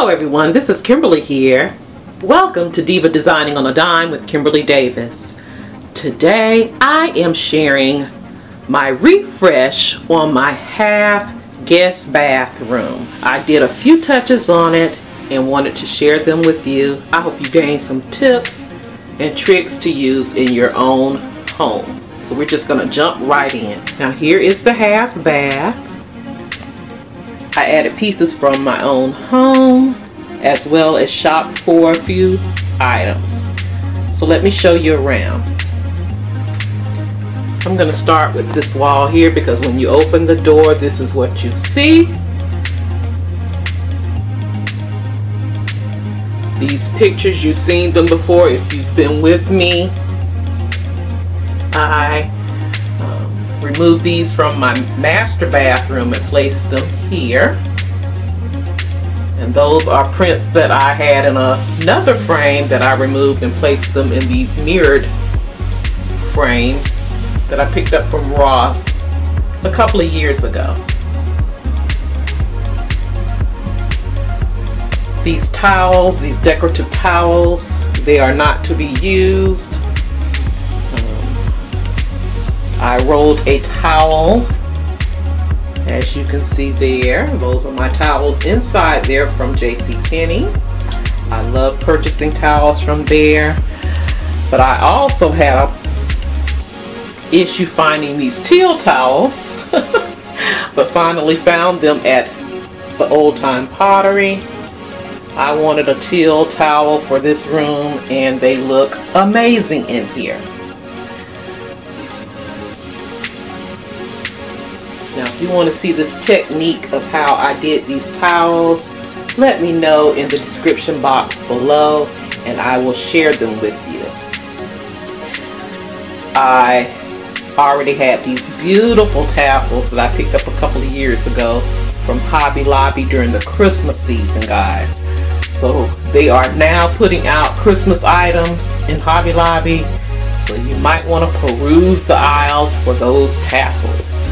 Hello everyone, this is Kimberly here. Welcome to Diva Designing on a Dime with Kimberly Davis. Today I am sharing my refresh on my half guest bathroom. I did a few touches on it and wanted to share them with you. I hope you gain some tips and tricks to use in your own home. So we're just going to jump right in. Now here is the half bath. I added pieces from my own home as well as shopped for a few items. So let me show you around. I'm going to start with this wall here because when you open the door this is what you see. These pictures you've seen them before if you've been with me. I remove these from my master bathroom and place them here. And those are prints that I had in another frame that I removed and placed them in these mirrored frames that I picked up from Ross a couple of years ago. These towels, these decorative towels, they are not to be used I rolled a towel as you can see there. Those are my towels inside there from JCPenney I love purchasing towels from there but I also had a issue finding these teal towels but finally found them at the old time pottery. I wanted a teal towel for this room and they look amazing in here you want to see this technique of how I did these towels, let me know in the description box below and I will share them with you. I already had these beautiful tassels that I picked up a couple of years ago from Hobby Lobby during the Christmas season, guys. So they are now putting out Christmas items in Hobby Lobby. So you might want to peruse the aisles for those tassels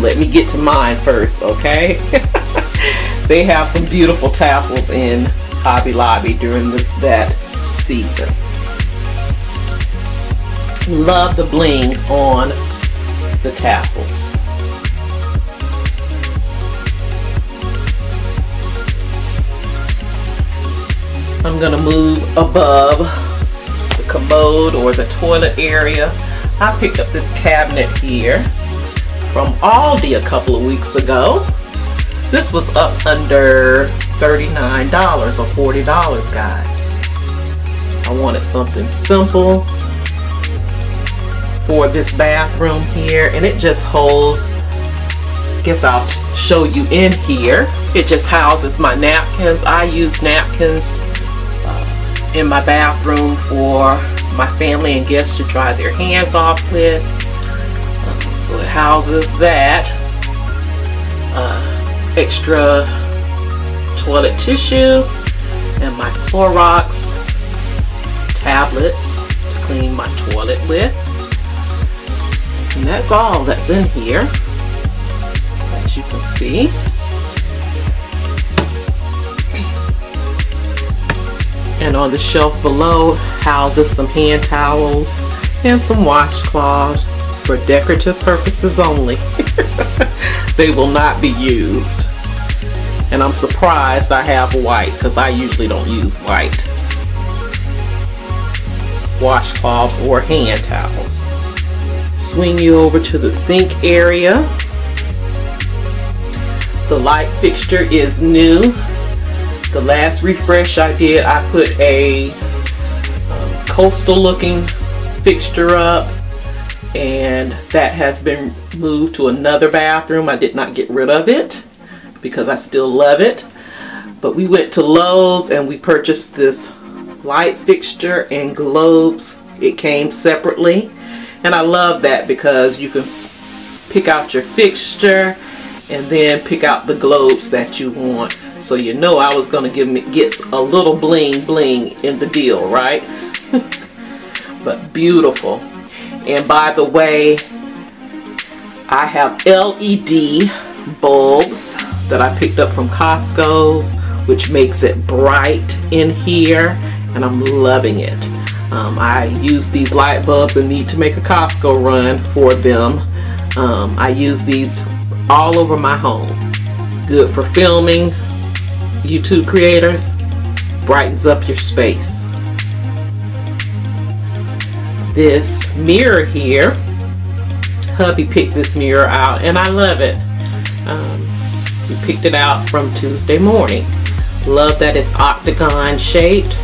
let me get to mine first, okay? they have some beautiful tassels in Hobby Lobby during the, that season. Love the bling on the tassels. I'm going to move above the commode or the toilet area. I picked up this cabinet here from Aldi a couple of weeks ago. This was up under $39 or $40 guys. I wanted something simple for this bathroom here and it just holds guess I'll show you in here it just houses my napkins I use napkins uh, in my bathroom for my family and guests to dry their hands off with so it houses that. Uh, extra toilet tissue and my Clorox tablets to clean my toilet with. And that's all that's in here, as you can see. And on the shelf below houses some hand towels and some washcloths for decorative purposes only. they will not be used. And I'm surprised I have white because I usually don't use white washcloths or hand towels. Swing you over to the sink area. The light fixture is new. The last refresh I did, I put a um, coastal looking fixture up and that has been moved to another bathroom. I did not get rid of it because I still love it. But we went to Lowe's and we purchased this light fixture and globes. It came separately. And I love that because you can pick out your fixture and then pick out the globes that you want. So you know I was going to give me get a little bling bling in the deal, right? but beautiful. And by the way, I have LED bulbs that I picked up from Costco's which makes it bright in here and I'm loving it. Um, I use these light bulbs and need to make a Costco run for them. Um, I use these all over my home. Good for filming, YouTube creators, brightens up your space. This mirror here, hubby picked this mirror out and I love it. Um, we picked it out from Tuesday morning. Love that it's octagon shaped.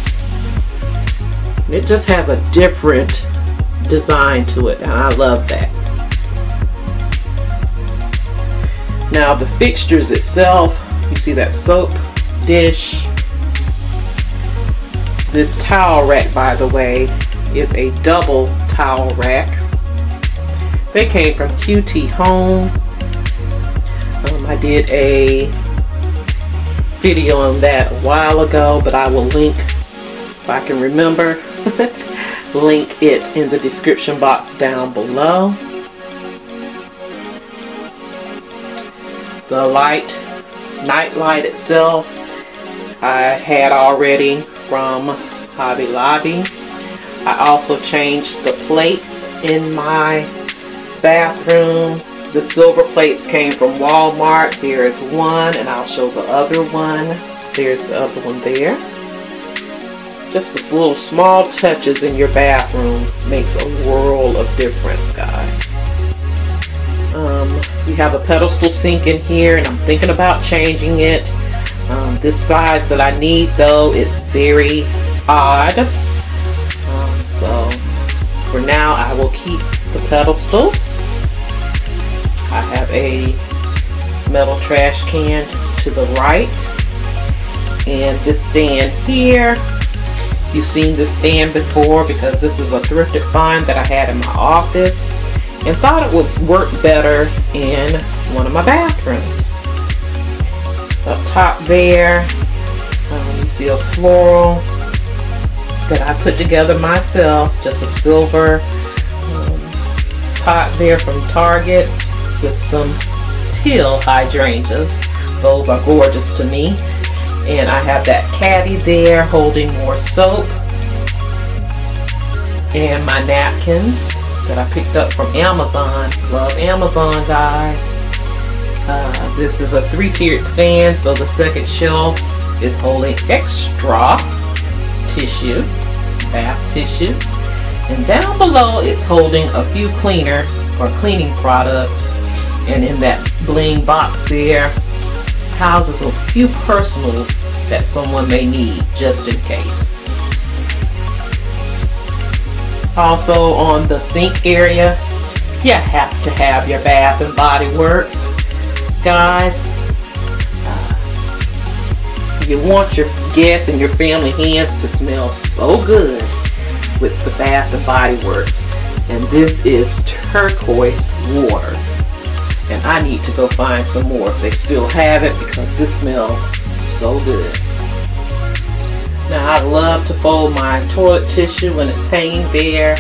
It just has a different design to it and I love that. Now the fixtures itself, you see that soap dish. This towel rack, by the way, is a double towel rack. They came from QT Home. Um, I did a video on that a while ago, but I will link, if I can remember, link it in the description box down below. The light, night light itself, I had already from Hobby Lobby. I also changed the plates in my bathroom. The silver plates came from Walmart. There is one and I'll show the other one. There's the other one there. Just this little small touches in your bathroom makes a world of difference, guys. Um, we have a pedestal sink in here and I'm thinking about changing it. Um, this size that I need though, it's very odd. So for now I will keep the pedestal. I have a metal trash can to the right and this stand here you've seen this stand before because this is a thrifted find that I had in my office and thought it would work better in one of my bathrooms up top there um, you see a floral that I put together myself just a silver um, pot there from Target with some teal hydrangeas. Those are gorgeous to me. And I have that caddy there holding more soap. And my napkins that I picked up from Amazon. Love Amazon, guys. Uh, this is a three-tiered stand, so the second shelf is holding extra tissue, bath tissue. And down below, it's holding a few cleaner or cleaning products and in that bling box there houses a few personals that someone may need just in case. Also on the sink area, you have to have your Bath and Body Works. Guys, you want your guests and your family hands to smell so good with the Bath and Body Works. And this is turquoise waters and I need to go find some more if they still have it because this smells so good. Now I love to fold my toilet tissue when it's hanging there.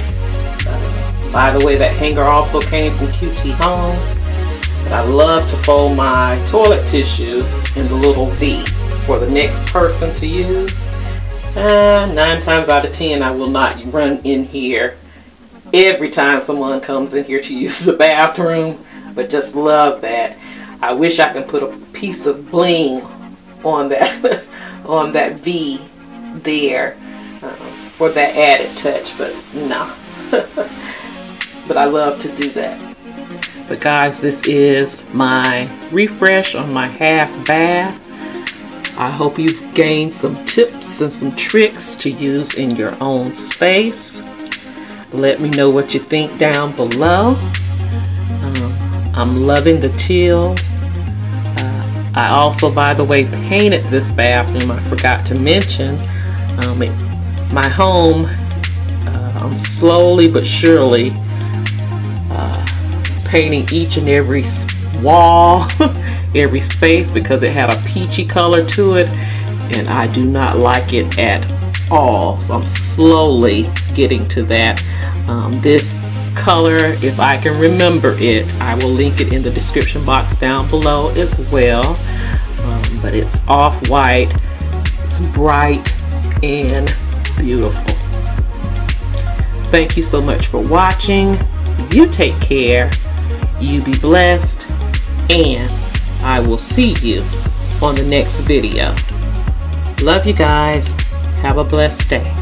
Uh, by the way, that hanger also came from QT Homes. But I love to fold my toilet tissue in the little V for the next person to use. Uh, nine times out of ten, I will not run in here every time someone comes in here to use the bathroom but just love that. I wish I could put a piece of bling on that on that V there um, for that added touch, but no. but I love to do that. But guys, this is my refresh on my half bath. I hope you've gained some tips and some tricks to use in your own space. Let me know what you think down below. I'm loving the teal. Uh, I also, by the way, painted this bathroom. I forgot to mention. Um, it, my home, uh, I'm slowly but surely uh, painting each and every wall, every space because it had a peachy color to it and I do not like it at all. So I'm slowly getting to that. Um, this color if I can remember it I will link it in the description box down below as well um, but it's off-white It's bright and beautiful. Thank you so much for watching. You take care. You be blessed. And I will see you on the next video. Love you guys. Have a blessed day.